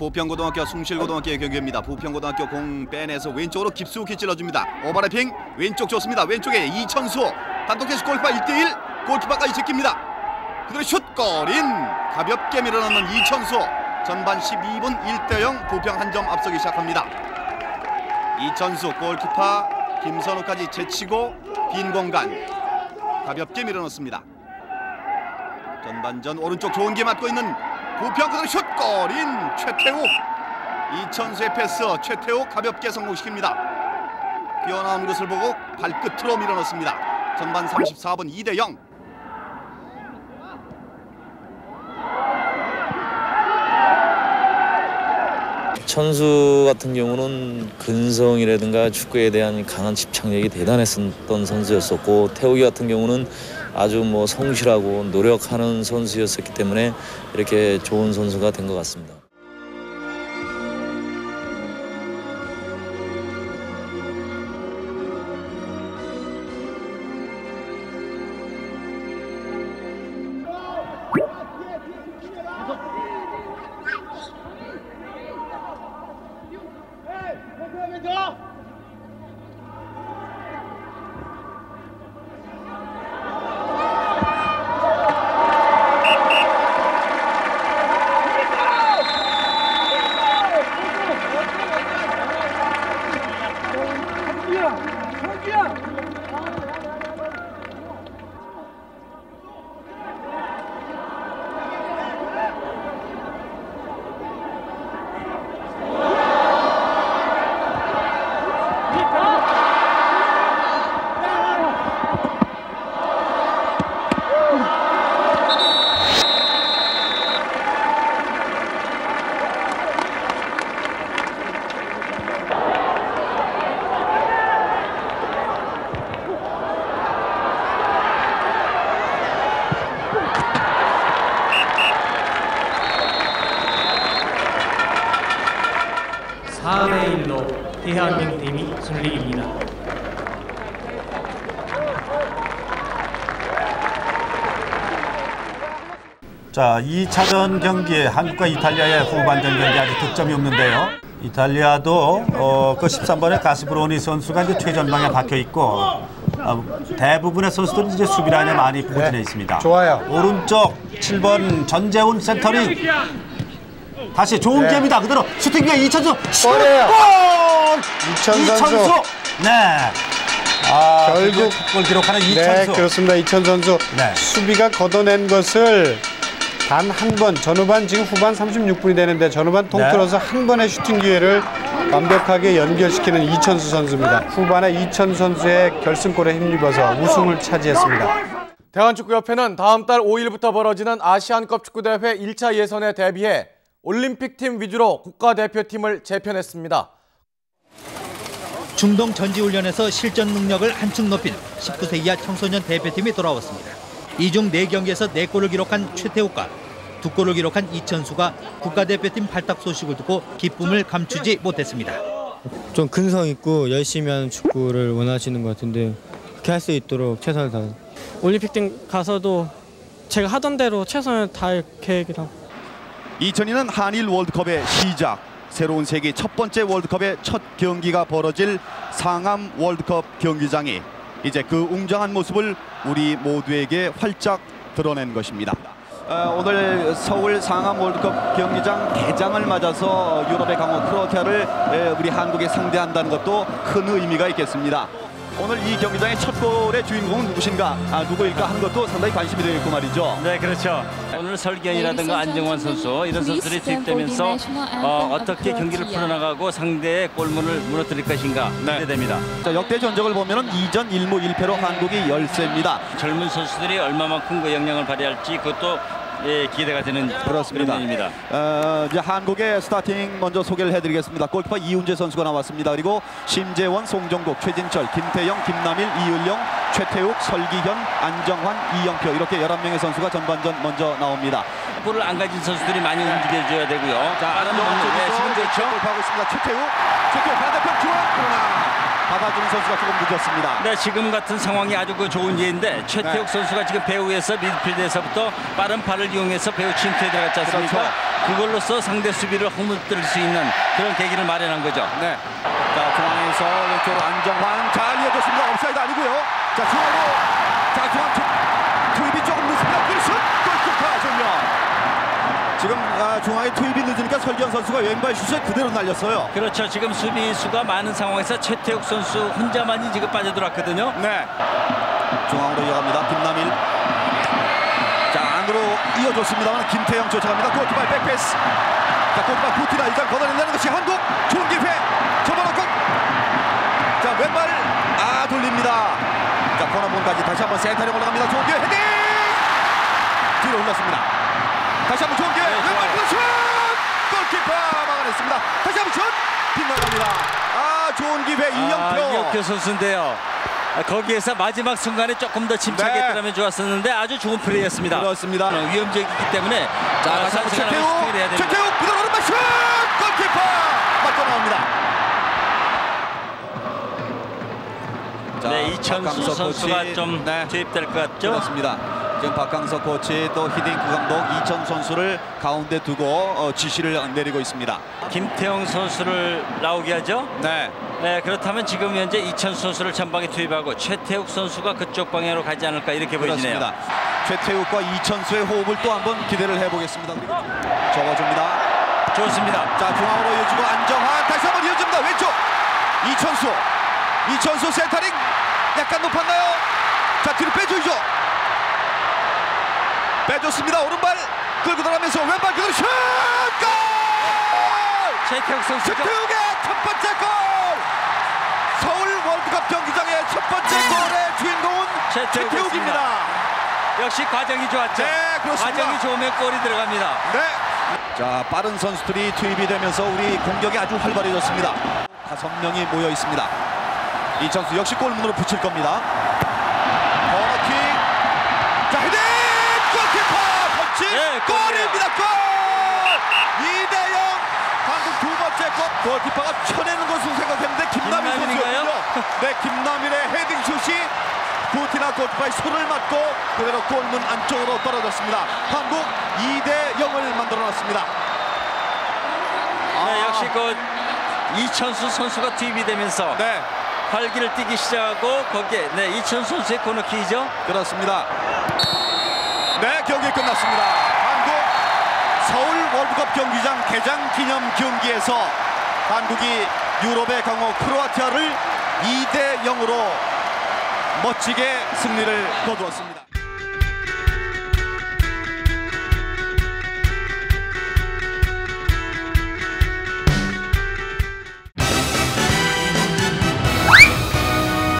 부평고등학교 숭실고등학교의 경기입니다. 부평고등학교 공 빼내서 왼쪽으로 깊숙이 찔러줍니다. 오버래핑 왼쪽 좋습니다. 왼쪽에 이천수 단독 대시 골키퍼 1대1 골키퍼까지 제칩니다. 그대로 슛 골인 가볍게 밀어넣는 이천수 전반 12분 1대0 부평 한 점 앞서기 시작합니다. 이천수 골키퍼 김선우까지 제치고 빈 공간 가볍게 밀어넣습니다. 전반전 오른쪽 좋은 게 맞고 있는 부평 그대로 슛골인 최태욱 이천수의 패스 최태욱 가볍게 성공시킵니다. 뛰어나온 것을 보고 발끝으로 밀어넣습니다. 전반 34분 2대 0. 천수 같은 경우는 근성이라든가 축구에 대한 강한 집착력이 대단했던 선수였었고 태욱이 같은 경우는 아주 뭐 성실하고 노력하는 선수였었기 때문에 이렇게 좋은 선수가 된 것 같습니다. 사대 1로 대한민국 팀이 승리입니다. 자, 2차전 경기에 한국과 이탈리아의 후반전 경기 아직 득점이 없는데요. 이탈리아도 어, 그 13번의 가스브로니 선수가 이제 최전방에 박혀 있고 어, 대부분의 선수들은 이제 수비라인에 많이 포진해 있습니다. 좋아요. 오른쪽 7번 전재훈 센터링 다시 좋은 네. 기회입니다. 그대로 슈팅기가 이천수 골이에요. 골! 이천선 선수. 네. 아, 결국 골 기록하는 네, 이천수. 그렇습니다. 이천 선수 네. 수비가 걷어낸 것을 단 한 번, 전후반 지금 후반 36분이 되는데 전후반 네. 통틀어서 한 번의 슈팅 기회를 완벽하게 연결시키는 이천수 선수입니다. 후반에 이천 선수의 결승골에 힘입어서 우승을 차지했습니다. 대한축구협회는 다음 달 5일부터 벌어지는 아시안컵 축구대회 1차 예선에 대비해 올림픽팀 위주로 국가대표팀을 재편했습니다. 중동 전지훈련에서 실전 능력을 한층 높인 19세 이하 청소년 대표팀이 돌아왔습니다. 이중 4경기에서 4골을 기록한 최태욱과 2골을 기록한 이천수가 국가대표팀 발탁 소식을 듣고 기쁨을 감추지 못했습니다. 좀 근성 있고 열심히 하는 축구를 원하시는 것 같은데 그렇게 할 수 있도록 최선을 다해. 올림픽팀 가서도 제가 하던 대로 최선을 다할 계획이라고. 2002년 한일 월드컵의 시작. 새로운 세계 첫 번째 월드컵의 첫 경기가 벌어질 상암 월드컵 경기장이 이제 그 웅장한 모습을 우리 모두에게 활짝 드러낸 것입니다. 어, 오늘 서울 상암 월드컵 경기장 개장을 맞아서 유럽의 강호 크로아티아를 에, 우리 한국에 상대한다는 것도 큰 의미가 있겠습니다. 오늘 이 경기장의 첫 골의 주인공은 누구신가, 아, 누구일까 하는 것도 상당히 관심이 되겠고 말이죠. 네, 그렇죠. 오늘 설경이라든가 안정환 선수 이런 선수들이 투입되면서 어, 어떻게 경기를 풀어나가고 상대의 골문을 무너뜨릴 것인가 기대됩니다. 자, 역대 전적을 보면은 2전 1무 1패로 한국이 열세입니다. 젊은 선수들이 얼마만큼 그 영향을 발휘할지 그것도 예, 기대가 되는 그렇습니다. 어, 이제 한국의 스타팅 먼저 소개를 해드리겠습니다. 골키퍼 이훈재 선수가 나왔습니다. 그리고 심재원, 송정국, 최진철, 김태영, 김남일, 이을령, 최태욱, 설기현, 안정환, 이영표 이렇게 11명의 선수가 전반전 먼저 나옵니다. 볼을 안 가진 선수들이 많이 움직여줘야 되고요. 자, 안정환 몸, 네, 쪽에서 지금 좋죠. 골파고 있습니다. 최태욱, 최태욱 반대편 중앙 그러나 받아주는 선수가 조금 늦었습니다. 네, 지금 같은 상황이 아주 그 좋은 예인데 최태욱 네. 선수가 지금 배우에서 미드필드에서부터 빠른 발을 이용해서 배우 침투에 들어갔지 않습니까? 그렇죠. 그걸로써 상대 수비를 허물들 수 있는 그런 계기를 마련한 거죠. 네. 자, 중앙에서 왼쪽으로 안정환 잘 이어졌습니다. 업사이드 아니고요. 자, 중앙으로. 자, 중앙 투, 투입이 조금 늦습니다. 그리스 골키퍼 정면. 지금 아, 중앙에 투입이 늦으니까 설기현 선수가 왼발 슛을 그대로 날렸어요. 그렇죠. 지금 수비수가 많은 상황에서 최태욱 선수 혼자만이 지금 빠져들어왔거든요. 네. 중앙으로 이어갑니다. 김남일. 자, 안으로 이어줬습니다만 김태영 쫓아갑니다. 골키퍼의 백패스. 자, 골키퍼 부티나 일단 걷어낸다는 것이 한국 좋은 기회. 접어놓고. 자, 왼발 아 돌립니다. 자, 코너 부근까지 다시 한번 센터링 올라갑니다. 좋은 기회 헤딩. 뒤로 흘렀습니다. 다시 한번 좋은 기회. 네, 왼발. 슛. 골키퍼 막아냈습니다. 다시 한번 슛. 빗나갑니다. 아, 좋은 기회 아, 이영표. 선수인데요. 아, 거기에서 마지막 순간에 조금 더 침착했더라면 좋았었는데 아주 좋은 플레이였습니다. 네. 그렇습니다. 어, 위험적이기 때문에 자, 자, 다시 한번 최태욱. 최태욱 오른발 슛! 골키퍼 맞고 나옵니다. 이천수 선수가 코치. 좀 네, 투입될 것 같죠? 그렇습니다. 지금 박강석 코치 또 히딩크 감독 이천 선수를 가운데 두고 어, 지시를 내리고 있습니다. 김태형 선수를 나오게 하죠. 네, 네, 그렇다면 지금 현재 이천수 선수를 전방에 투입하고 최태욱 선수가 그쪽 방향으로 가지 않을까 이렇게 보이네요. 그렇습니다. 최태욱과 이천수의 호흡을 또 한번 기대를 해보겠습니다. 적어줍니다. 좋습니다. 자 중앙으로 이어주고 안정환 다시 한번 이어줍니다 왼쪽 이천수 이천수 센터링 약간 높았나요 자 뒤로 빼줘야죠 빼줬습니다 오른발 끌고 들어가면서 왼발 그대로 슛! 골! 최태욱 선수가 최태욱의 첫 번째 골 서울 월드컵 경기장의 첫 번째 골의 주인공은 최태욱이었습니다. 최태욱입니다 역시 과정이 좋았죠. 네, 그렇습니다. 과정이 좋으면 골이 들어갑니다. 네. 자 빠른 선수들이 투입이 되면서 우리 공격이 아주 활발해졌습니다. 다섯 명이 모여 있습니다. 이천수 역시 골문으로 붙일 겁니다. 코너킥. 자 헤딩 골키퍼 펀치 네. 골입니다 골. 2대 0 한국 두 번째 골 골키퍼가 쳐내는 것으로 생각했는데 김남일? 선수였군요. 네 김남일의 헤딩 슛이 부티나 골키퍼의 손을 맞고 그대로 골문 안쪽으로 떨어졌습니다. 한국 2대 0을 만들어놨습니다. 네, 역시 그 이천수 선수가 투입이 되면서 네 활기를 띠기 시작하고 거기에 네, 이천수 선수의 코너킥이죠. 그렇습니다. 네 경기 끝났습니다. 한국 서울 월드컵 경기장 개장 기념 경기에서 한국이 유럽의 강호 크로아티아를 2대 0으로 멋지게 승리를 거두었습니다.